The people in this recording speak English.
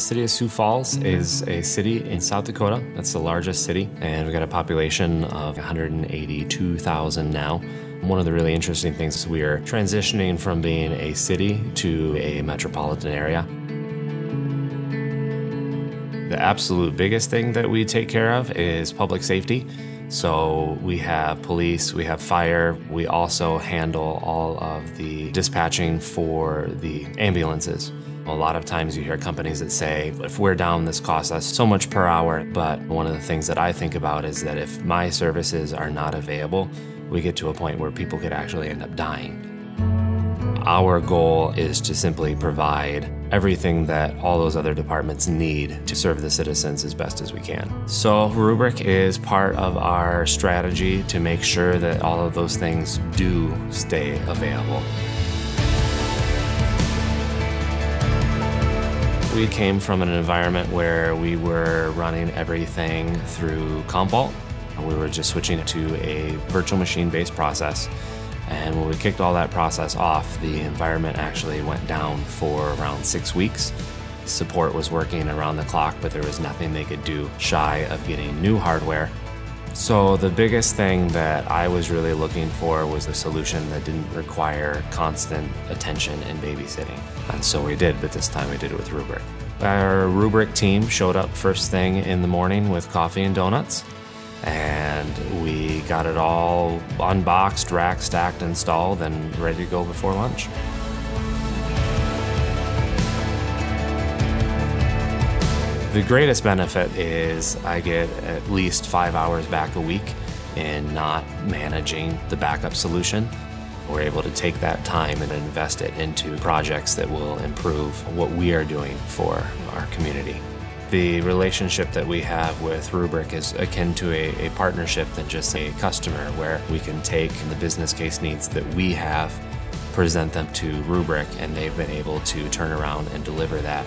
City of Sioux Falls is a city in South Dakota. That's the largest city, and we've got a population of 182,000 now. One of the really interesting things is we are transitioning from being a city to a metropolitan area. The absolute biggest thing that we take care of is public safety. So we have police, we have fire, we also handle all of the dispatching for the ambulances. A lot of times you hear companies that say, if we're down, this costs us so much per hour. But one of the things that I think about is that if my services are not available, we get to a point where people could actually end up dying. Our goal is to simply provide everything that all those other departments need to serve the citizens as best as we can. So, Rubrik is part of our strategy to make sure that all of those things do stay available. We came from an environment where we were running everything through Commvault. We were just switching to a virtual machine based process. And when we kicked all that process off, the environment actually went down for around six weeks. Support was working around the clock, but there was nothing they could do shy of getting new hardware. So, the biggest thing that I was really looking for was a solution that didn't require constant attention and babysitting. And so we did, but this time we did it with Rubrik. Our Rubrik team showed up first thing in the morning with coffee and donuts and we got it all unboxed, rack stacked, installed, and ready to go before lunch. The greatest benefit is I get at least five hours back a week in not managing the backup solution. We're able to take that time and invest it into projects that will improve what we are doing for our community. The relationship that we have with Rubrik is akin to a, a partnership than just a customer, where we can take the business case needs that we have, present them to Rubrik, and they've been able to turn around and deliver that